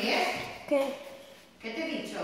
¿Qué? ¿Qué te he dicho?